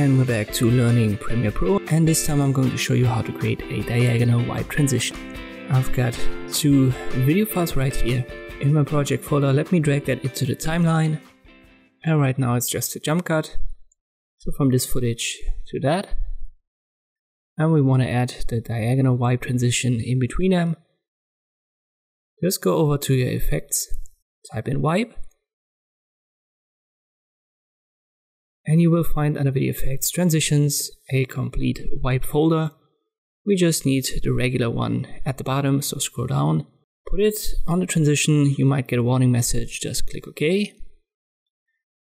and we're back to learning Premiere Pro and this time I'm going to show you how to create a diagonal wipe transition. I've got two video files right here in my project folder. Let me drag that into the timeline and right now it's just a jump cut. So from this footage to that and we want to add the diagonal wipe transition in between them. Just go over to your effects, type in wipe and you will find under video effects transitions a complete wipe folder. We just need the regular one at the bottom, so scroll down, put it on the transition, you might get a warning message, just click OK.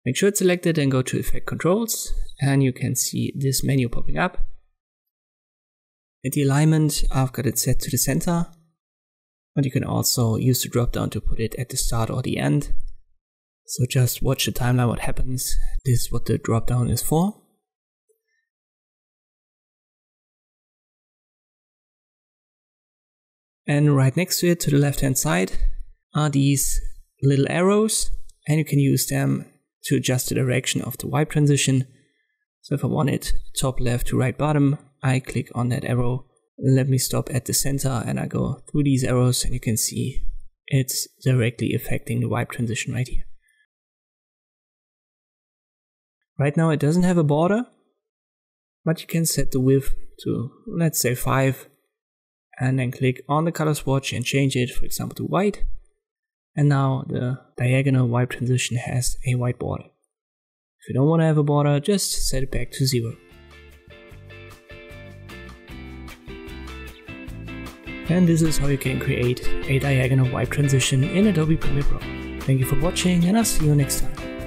Make sure it's selected and go to effect controls and you can see this menu popping up. At the alignment, I've got it set to the center, but you can also use the drop down to put it at the start or the end. So just watch the timeline what happens. This is what the drop down is for. And right next to it, to the left hand side, are these little arrows and you can use them to adjust the direction of the wipe transition. So if I want it top left to right bottom, I click on that arrow. Let me stop at the center and I go through these arrows and you can see it's directly affecting the wipe transition right here. Right now it doesn't have a border, but you can set the width to, let's say 5, and then click on the color swatch and change it, for example, to white. And now the diagonal wipe transition has a white border. If you don't want to have a border, just set it back to 0. And this is how you can create a diagonal wipe transition in Adobe Premiere Pro. Thank you for watching and I'll see you next time.